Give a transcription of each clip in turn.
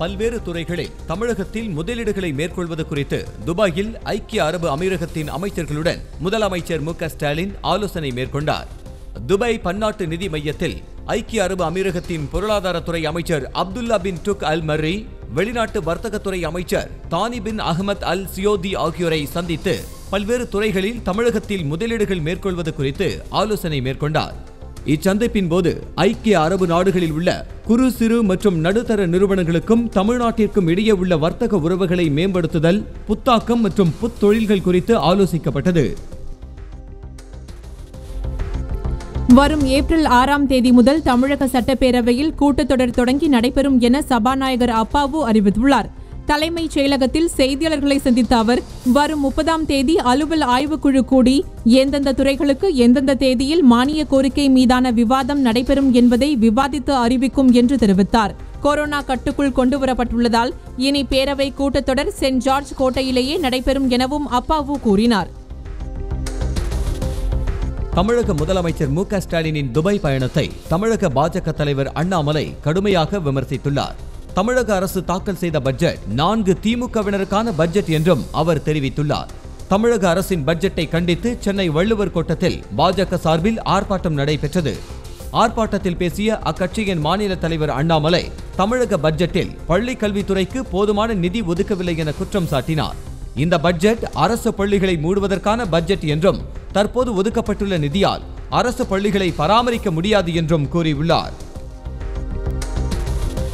பல்வேறு துறைகளில் தமிழகத்தில் முதலீடுகளை மேற்கொள்வது குறித்து துபாயில் ஐக்கிய அரபு அமீரகத்தின் அமைச்சர்களுடன் முதலமைச்சர் மு ஸ்டாலின் ஆலோசனை மேற்கொண்டார். துபாய் பன்னாட்டு நிதி மையத்தில் ஐக்கிய அரபு அமீரகத்தின் பொருளாதாரத்துறை அமைச்சர் அப்துல்லா பின் டுக் அல் மர்ரி வெளிநாட்டு வர்த்தகத்துறை அமைச்சர் தானி பின் அகமத் அல் சியோதி ஆகியோரை சந்தித்து பல்வேறு துறைகளில் தமிழகத்தில் முதலீடுகள் மேற்கொள்வது குறித்து ஆலோசனை மேற்கொண்டார். இச்சந்திப்பின் போது ஐக்கிய அரபு நாடுகளில் உள்ள குறு சிறு மற்றும் நடுத்தர நிறுவனங்களுக்கும் தமிழ்நாட்டிற்கும் இடையே உள்ள வர்த்தக உறவுகளை மேம்படுத்துதல் புத்தாக்கம் மற்றும் புத்தொழில்கள் குறித்து ஆலோசிக்கப்பட்டது. வரும் ஏப்ரல் ஆறாம் தேதி முதல் தமிழக சட்டப்பேரவையில் கூட்டத்தொடர் தொடங்கி நடைபெறும் என சபாநாயகர் அப்பாவு அறிவித்துள்ளார். தலைமைச் செயலகத்தில் செய்தியாளர்களை சந்தித்த அவர் வரும் முப்பதாம் தேதி அலுவல் ஆய்வுக்குழு கூடி எந்தெந்த துறைகளுக்கு எந்தெந்த தேதியில் மானிய கோரிக்கை மீதான விவாதம் நடைபெறும் என்பதை விவாதித்து அறிவிக்கும் என்று தெரிவித்தார். கொரோனா கட்டுக்குள் கொண்டுவரப்பட்டுள்ளதால் இனி பேரவை கூட்டத்தொடர் சென்ட் ஜார்ஜ் கோட்டையிலேயே நடைபெறும் எனவும் அப்பாவு கூறினார். தமிழக முதலமைச்சர் மு க ஸ்டாலினின் துபாய் பயணத்தை தமிழக பாஜக தலைவர் அண்ணாமலை கடுமையாக விமர்சித்துள்ளார். தமிழக அரசு தாக்கல் செய்த பட்ஜெட் நான்கு திமுகவினருக்கான பட்ஜெட் என்றும் அவர் தெரிவித்துள்ளார். தமிழக அரசின் பட்ஜெட்டை கண்டித்து சென்னை வள்ளுவர் கோட்டத்தில் பாஜக சார்பில் ஆர்ப்பாட்டம் நடைபெற்றது. ஆர்ப்பாட்டத்தில் பேசிய அக்கட்சியின் மாநில தலைவர் அண்ணாமலை தமிழக பட்ஜெட்டில் பள்ளி கல்வித்துறைக்கு போதுமான நிதி ஒதுக்கவில்லை என குற்றம் சாட்டினார். இந்த பட்ஜெட் அரசு பள்ளிகளை மூடுவதற்கான பட்ஜெட் என்றும் தற்போது ஒதுக்கப்பட்டுள்ள நிதியால் அரசு பள்ளிகளை பராமரிக்க முடியாது என்றும் கூறியுள்ளார்.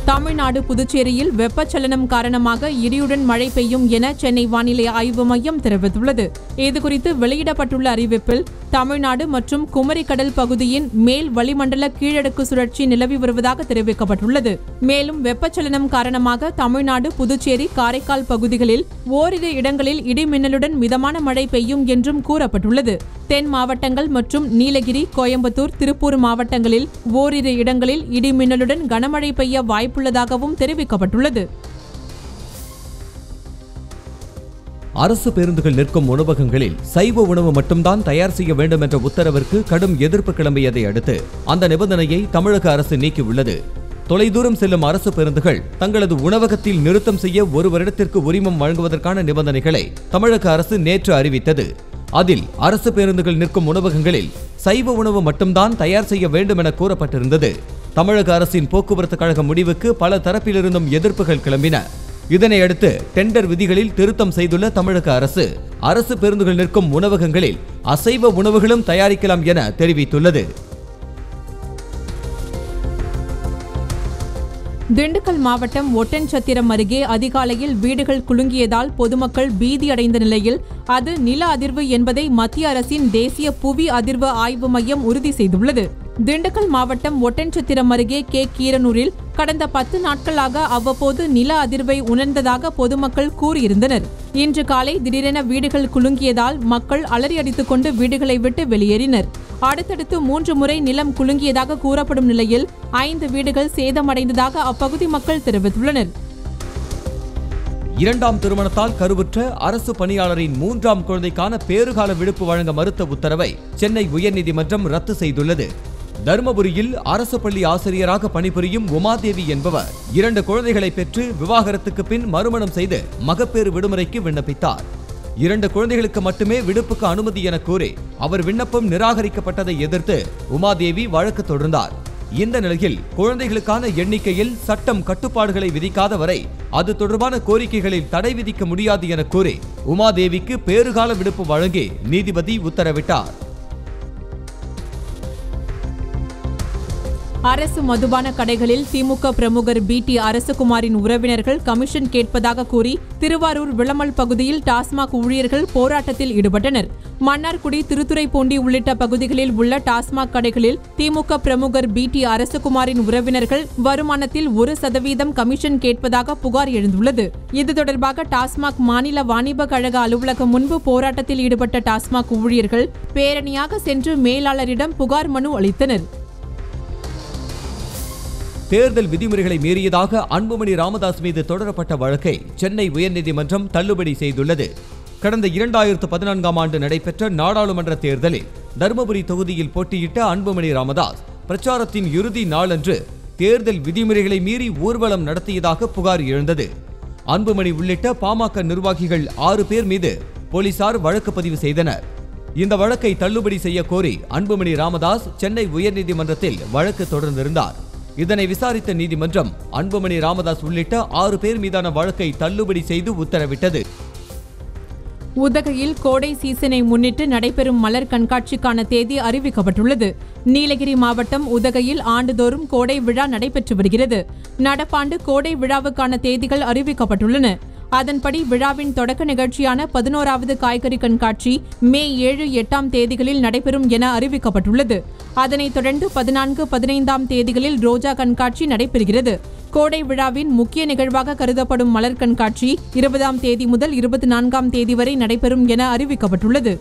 தமிழ்நாடு புதுச்சேரியில் வெப்பச்சலனம் காரணமாக இடியுடன் மழை பெய்யும் என சென்னை வானிலை ஆய்வு மையம் தெரிவித்துள்ளது. இதுகுறித்து வெளியிடப்பட்டுள்ள அறிவிப்பில் தமிழ்நாடு மற்றும் குமரி கடல் பகுதியின் மேல் வளிமண்டல கீழடுக்கு சுழற்சி நிலவி வருவதாக தெரிவிக்கப்பட்டுள்ளது. மேலும் வெப்பச்சலனம் காரணமாக தமிழ்நாடு புதுச்சேரி காரைக்கால் பகுதிகளில் ஓரிரு இடங்களில் இடிமின்னலுடன் மிதமான மழை பெய்யும் என்றும் கூறப்பட்டுள்ளது. தென் மாவட்டங்கள் மற்றும் நீலகிரி கோயம்புத்தூர் திருப்பூர் மாவட்டங்களில் ஓரிரு இடங்களில் இடிமின்னலுடன் கனமழை பெய்ய வாய்ப்புள்ளதாகவும் தெரிவிக்கப்பட்டுள்ளது. அரசு பேருந்துகள் நிற்கும் உணவகங்களில் சைவ உணவு மட்டும்தான் தயார் செய்ய வேண்டும் என்ற உத்தரவிற்கு கடும் எதிர்ப்பு கிளம்பியதை அடுத்து அந்த நிபந்தனையை தமிழக அரசு நீக்கியுள்ளது. தொலைதூரம் செல்லும் அரசு பேருந்துகள் தங்களது உணவகத்தில் நிறுத்தம் செய்ய ஒரு வருடத்திற்கு உரிமம் வழங்குவதற்கான நிபந்தனைகளை தமிழக அரசு நேற்று அறிவித்தது. அதில் அரசு பேருந்துகள் நிற்கும் உணவகங்களில் சைவ உணவு மட்டும்தான் தயார் செய்ய வேண்டும் என கூறப்பட்டிருந்தது. தமிழக அரசின் போக்குவரத்து கழக முடிவுக்கு பல தரப்பிலிருந்தும் எதிர்ப்புகள் கிளம்பின. இதனையடுத்து டெண்டர் விதிகளில் திருத்தம் செய்துள்ள தமிழக அரசு அரசு பேருந்துகள் நிற்கும் உணவகங்களில் அசைவ உணவுகளும் தயாரிக்கலாம் என தெரிவித்துள்ளது. திண்டுக்கல் மாவட்டம் ஒட்டன்சத்திரம் அருகே அதிகாலையில் வீடுகள் குலுங்கியதால் பொதுமக்கள் பீதியடைந்த நிலையில் அது நில அதிர்வு என்பதை மத்திய அரசின் தேசிய புவி அதிர்வு ஆய்வு மையம் உறுதி செய்துள்ளது. திண்டுக்கல் மாவட்டம் ஒட்டன்சத்திரம் அருகே கே. கீரனூரில் கடந்த பத்து நாட்களாக அவ்வப்போது நில அதிர்வை உணர்ந்ததாக பொதுமக்கள் கூறியிருந்தனர். இன்று காலை திடீரென வீடுகள் குலுங்கியதால் மக்கள் அலறி அடித்துக் கொண்டு வீடுகளை விட்டு வெளியேறினர். அடுத்தடுத்து மூன்று முறை நிலம் குலுங்கியதாக கூறப்படும் நிலையில் ஐந்து வீடுகள் சேதமடைந்ததாக அப்பகுதி மக்கள் தெரிவித்துள்ளனர். இரண்டாம் திருமணத்தால் கருவுற்ற அரசு பணியாளரின் மூன்றாம் குழந்தைக்கான பேறுகால விடுப்பு வழங்க மறுத்த உத்தரவை சென்னை உயர்நீதிமன்றம் ரத்து செய்துள்ளது. தருமபுரியில் அரசு பள்ளி ஆசிரியராக பணிபுரியும் உமாதேவி என்பவர் இரண்டு குழந்தைகளை பெற்று விவாகரத்துக்கு பின் மறுமணம் செய்து மகப்பேறு விடுமுறைக்கு விண்ணப்பித்தார். இரண்டு குழந்தைகளுக்கு மட்டுமே விடுப்புக்கு அனுமதி என கூறி அவர் விண்ணப்பம் நிராகரிக்கப்பட்டதை எதிர்த்து உமாதேவி வழக்கு தொடர்ந்தார். இந்த நிலையில் குழந்தைகளுக்கான எண்ணிக்கையில் சட்டம் கட்டுப்பாடுகளை விதிக்காத வரை அது தொடர்பான கோரிக்கைகளில் தடை விதிக்க முடியாது என கூறி உமாதேவிக்கு பேறுகால விடுப்பு வழங்கி நீதிபதி உத்தரவிட்டார். அரசு மதுபான கடைகளில் திமுக பிரமுகர் பி டி அரசகுமாரின் உறவினர்கள் கமிஷன் கேட்பதாக கூறி திருவாரூர் விளமல் பகுதியில் டாஸ்மாக் ஊழியர்கள் போராட்டத்தில் ஈடுபட்டனர். மன்னார்குடி திருத்துறைப்பூண்டி உள்ளிட்ட பகுதிகளில் உள்ள டாஸ்மாக் கடைகளில் திமுக பிரமுகர் பி டி அரசகுமாரின் உறவினர்கள் வருமானத்தில் ஒரு சதவீதம் கமிஷன் கேட்பதாக புகார் எழுந்துள்ளது. இது தொடர்பாக டாஸ்மாக் மாநில வாணிப கழக அலுவலகம் முன்பு போராட்டத்தில் ஈடுபட்ட டாஸ்மாக் ஊழியர்கள் பேரணியாக சென்று மேலாளரிடம் புகார் மனு அளித்தனர். தேர்தல் விதிமுறைகளை மீறியதாக அன்புமணி ராமதாஸ் மீது தொடரப்பட்ட வழக்கை சென்னை உயர்நீதிமன்றம் தள்ளுபடி செய்துள்ளது. கடந்த இரண்டாயிரத்து பதினான்காம் ஆண்டு நடைபெற்ற நாடாளுமன்ற தேர்தலில் தருமபுரி தொகுதியில் போட்டியிட்ட அன்புமணி ராமதாஸ் பிரச்சாரத்தின் இறுதி நாளன்று தேர்தல் விதிமுறைகளை மீறி ஊர்வலம் நடத்தியதாக புகார் எழுந்தது. அன்புமணி உள்ளிட்ட பாமக நிர்வாகிகள் ஆறு பேர் மீது போலீசார் வழக்கு பதிவு செய்தனர். இந்த வழக்கை தள்ளுபடி செய்ய கோரி அன்புமணி ராமதாஸ் சென்னை உயர்நீதிமன்றத்தில் வழக்கு தொடர்ந்திருந்தார். இதனை விசாரித்த நீதிமன்றம் அன்புமணி ராமதாஸ் உள்ளிட்ட ஆறு பேர் மீதான வழக்கை தள்ளுபடி செய்து உத்தரவிட்டது. உதகையில் கோடை சீசனை முன்னிட்டு நடைபெறும் மலர் கண்காட்சிக்கான தேதி அறிவிக்கப்பட்டுள்ளது. நீலகிரி மாவட்டம் உதகையில் ஆண்டுதோறும் கோடை விழா நடைபெற்று வருகிறது. நடப்பாண்டு கோடை விழாவுக்கான தேதிகள் அறிவிக்கப்பட்டுள்ளன. அதன்படி விழாவின் தொடக்க நிகழ்ச்சியான பதினோராவது காய்கறி கண்காட்சி மே ஏழு எட்டாம் தேதிகளில் நடைபெறும் என அறிவிக்கப்பட்டுள்ளது. அதனைத் தொடர்ந்து பதினான்கு பதினைந்தாம் தேதிகளில் ரோஜா கண்காட்சி நடைபெறுகிறது. கோடை விழாவின் முக்கிய நிகழ்வாக கருதப்படும் மலர் கண்காட்சி இருபதாம் தேதி முதல் இருபத்தி நான்காம் தேதி வரை நடைபெறும் என அறிவிக்கப்பட்டுள்ளது.